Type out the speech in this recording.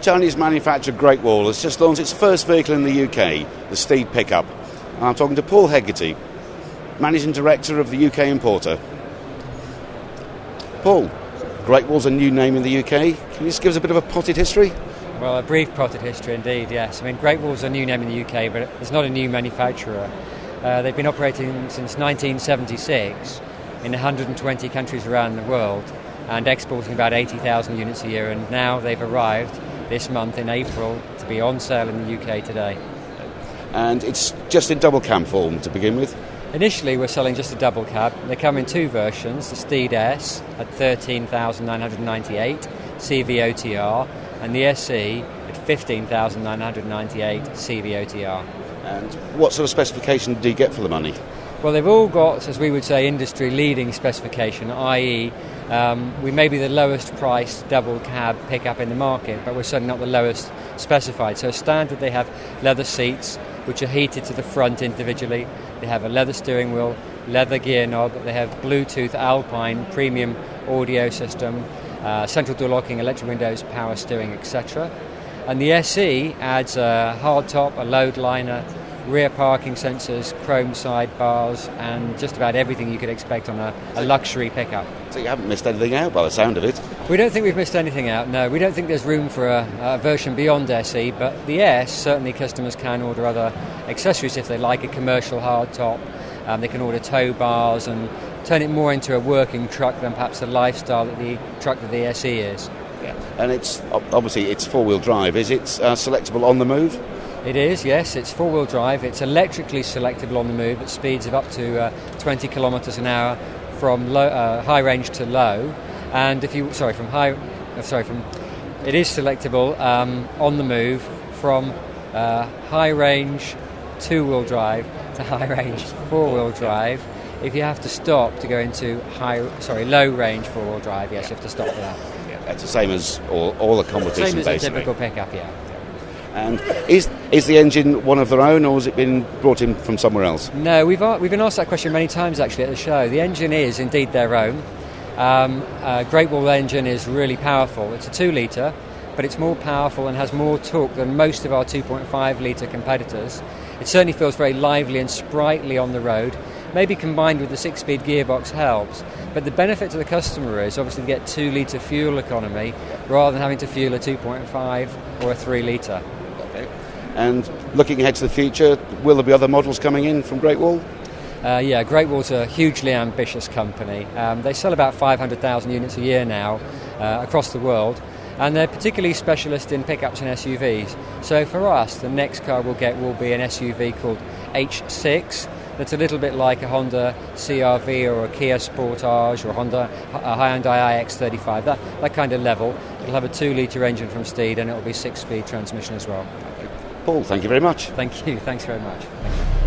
Chinese manufacturer Great Wall has just launched its first vehicle in the UK, the Steed Pickup. I'm talking to Paul Hegarty, Managing Director of the UK importer. Paul, Great Wall's a new name in the UK. Can you just give us a bit of a potted history? Well, a brief potted history indeed, yes. I mean, Great Wall's a new name in the UK, but it's not a new manufacturer. Uh, they've been operating since 1976 in 120 countries around the world and exporting about 80,000 units a year, and now they've arrived this month in April to be on sale in the UK today. And it's just in double cab form to begin with? Initially, we're selling just a double cab. They come in two versions the Steed S at 13,998 CVOTR and the SE at 15,998 CVOTR. And what sort of specification do you get for the money? Well, they've all got, as we would say, industry leading specification, i.e., um, we may be the lowest priced double cab pickup in the market, but we're certainly not the lowest specified. So, standard, they have leather seats, which are heated to the front individually. They have a leather steering wheel, leather gear knob. They have Bluetooth Alpine premium audio system, uh, central door locking, electric windows, power steering, etc. And the SE adds a hard top, a load liner, rear parking sensors, chrome side bars, and just about everything you could expect on a, a, luxury pickup. So you haven't missed anything out by the sound of it? We don't think we've missed anything out, no. We don't think there's room for a, a version beyond SE, but the S, certainly customers can order other accessories if they like a commercial hardtop. Um, they can order tow bars and turn it more into a working truck than perhaps the lifestyle that the truck that the SE is. Yeah. And it's obviously it's four-wheel drive. Is it uh, selectable on the move? It is, yes. It's four wheel drive. It's electrically selectable on the move at speeds of up to uh, 20 kilometres an hour from low, uh, high range to low. And if you, sorry, from high, uh, sorry, from, it is selectable um, on the move from uh, high range two wheel drive to high range four wheel drive. If you have to stop to go into high, sorry, low range four wheel drive, yes, you have to stop for that. Yeah, that's the same as all, all the competition, same as basically. a typical pickup, yeah. And is is the engine one of their own, or has it been brought in from somewhere else? No, we've we've been asked that question many times actually at the show. The engine is indeed their own. Um, uh, Great Wall engine is really powerful. It's a two litre, but it's more powerful and has more torque than most of our 2.5 litre competitors. It certainly feels very lively and sprightly on the road. Maybe combined with the six-speed gearbox helps. But the benefit to the customer is obviously to get two litre fuel economy rather than having to fuel a 2.5 or a three litre. And looking ahead to the future, will there be other models coming in from Great Wall? Uh, yeah, Great Wall's a hugely ambitious company. Um, they sell about 500,000 units a year now uh, across the world, and they're particularly specialist in pickups and SUVs. So for us, the next car we'll get will be an SUV called H6. That's a little bit like a Honda CRV or a Kia Sportage or a Honda a Hyundai iX35. That that kind of level. It'll have a two-litre engine from Steed, and it'll be six-speed transmission as well. Paul, thank you very much. Thank you. Thanks very much.